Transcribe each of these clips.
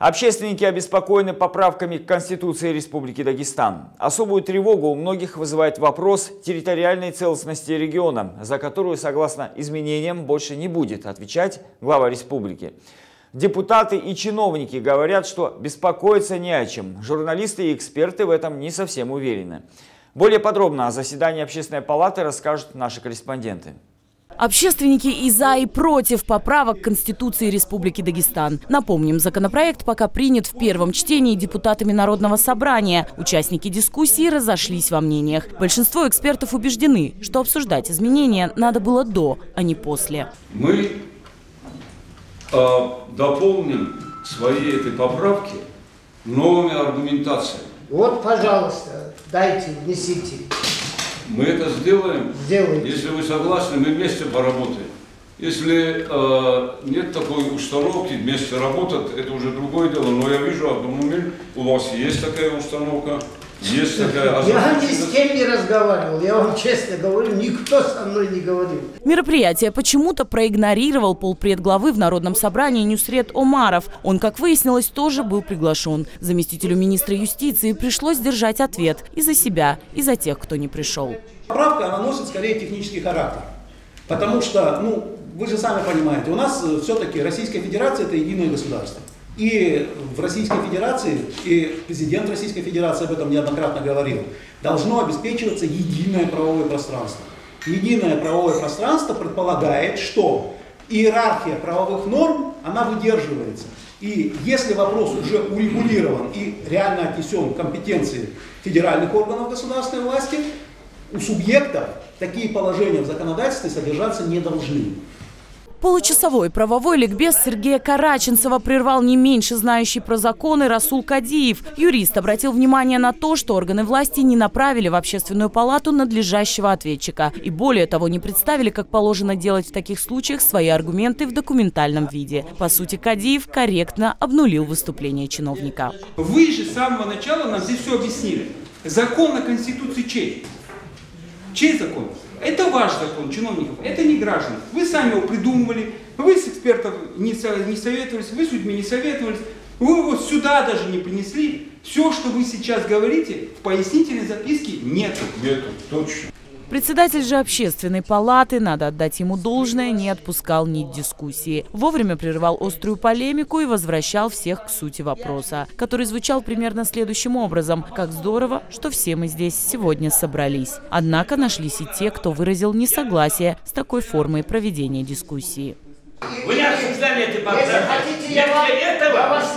Общественники обеспокоены поправками к Конституции Республики Дагестан. Особую тревогу у многих вызывает вопрос территориальной целостности региона, за которую, согласно изменениям, больше не будет отвечать глава республики. Депутаты и чиновники говорят, что беспокоиться не о чем. Журналисты и эксперты в этом не совсем уверены. Более подробно о заседании Общественной палаты расскажут наши корреспонденты. Общественники и за, и против поправок к Конституции Республики Дагестан. Напомним, законопроект пока принят в первом чтении депутатами Народного собрания. Участники дискуссии разошлись во мнениях. Большинство экспертов убеждены, что обсуждать изменения надо было до, а не после. Мы э, дополним свои этой поправки новыми аргументациями. Вот, пожалуйста, дайте, внесите. Мы это сделаем. Сделаем. Если вы согласны, мы вместе поработаем. Если э, нет такой установки вместе работать, это уже другое дело. Но я вижу, Абдумумиль, у вас есть такая установка. Есть такая Я ни с кем не разговаривал, я вам честно говорю, никто со мной не говорил. Мероприятие почему-то проигнорировал полпред главы в Народном собрании Нюсред Омаров. Он, как выяснилось, тоже был приглашен. Заместителю министра юстиции пришлось держать ответ и за себя, и за тех, кто не пришел. Поправка, она носит скорее технический характер. Потому что, ну, вы же сами понимаете, у нас э, все-таки Российская Федерация – это единое государство. И в Российской Федерации, и президент Российской Федерации об этом неоднократно говорил, должно обеспечиваться единое правовое пространство. Единое правовое пространство предполагает, что иерархия правовых норм, она выдерживается. И если вопрос уже урегулирован и реально отнесен к компетенции федеральных органов государственной власти, у субъектов такие положения в законодательстве содержаться не должны. Получасовой правовой ликбез Сергея Караченцева прервал не меньше знающий про законы Расул Кадиев. Юрист обратил внимание на то, что органы власти не направили в общественную палату надлежащего ответчика. И более того, не представили, как положено делать в таких случаях свои аргументы в документальном виде. По сути, Кадиев корректно обнулил выступление чиновника. Вы же с самого начала нам здесь все объяснили. Закон на Конституции чей? Чей закон? Это ваш закон, чиновников, это не граждан. Вы сами его придумывали, вы с экспертов не, не советовались, вы с людьми не советовались, вы его сюда даже не принесли. Все, что вы сейчас говорите, в пояснительной записке нету. Нету, точно. Председатель же общественной палаты, надо отдать ему должное, не отпускал нить дискуссии. Вовремя прерывал острую полемику и возвращал всех к сути вопроса, который звучал примерно следующим образом. Как здорово, что все мы здесь сегодня собрались. Однако нашлись и те, кто выразил несогласие с такой формой проведения дискуссии. Вы не обсуждали эти поправки. Я вам, этого я вас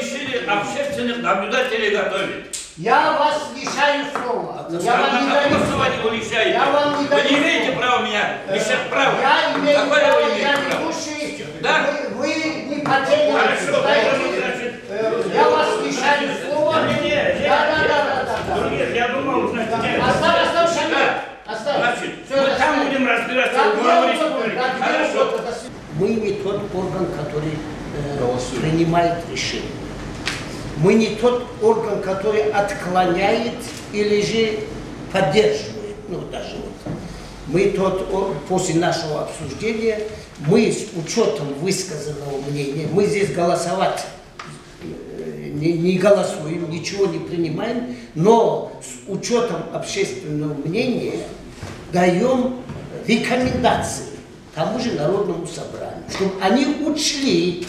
решили общественных наблюдателей готовить. Я вас лишаю слова. Я вам не даю вы лишаете? Я вам не даю Вы не имеете права меня лишать права. Я имею право, я ведущий. Да? Вы, вы не обсуждать. Э, Я вас лишаю слова. Да, да, да, да, да. Других, я думал, значит, нет. Оставь, оставь. Да. Оставь. Значит, Всё, мы там будем разбираться Хорошо. Мы не тот орган, который э, принимает решение. Мы не тот орган, который отклоняет или же поддерживает. Ну, даже вот. Мы тот, после нашего обсуждения, мы с учетом высказанного мнения, мы здесь голосовать э, не, не голосуем, ничего не принимаем, но с учетом общественного мнения даем рекомендации тому же Народному собранию, чтобы они учли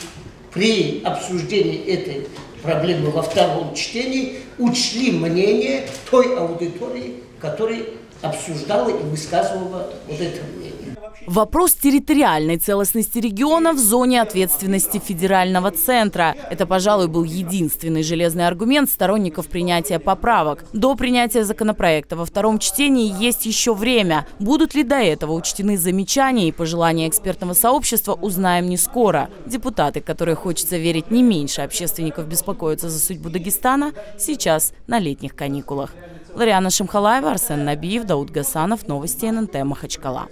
при обсуждении этой проблемы во втором чтении, учли мнение той аудитории, которая обсуждала и высказывала вот это мнение. Вопрос территориальной целостности региона в зоне ответственности федерального центра. Это, пожалуй, был единственный железный аргумент сторонников принятия поправок. До принятия законопроекта во втором чтении есть еще время. Будут ли до этого учтены замечания и пожелания экспертного сообщества, узнаем не скоро. Депутаты, которые хочется верить не меньше общественников беспокоятся за судьбу Дагестана, сейчас на летних каникулах. Лариана Шамхалаева, Арсен Набиев, Дауд Гасанов, Новости ННТ Махачкала.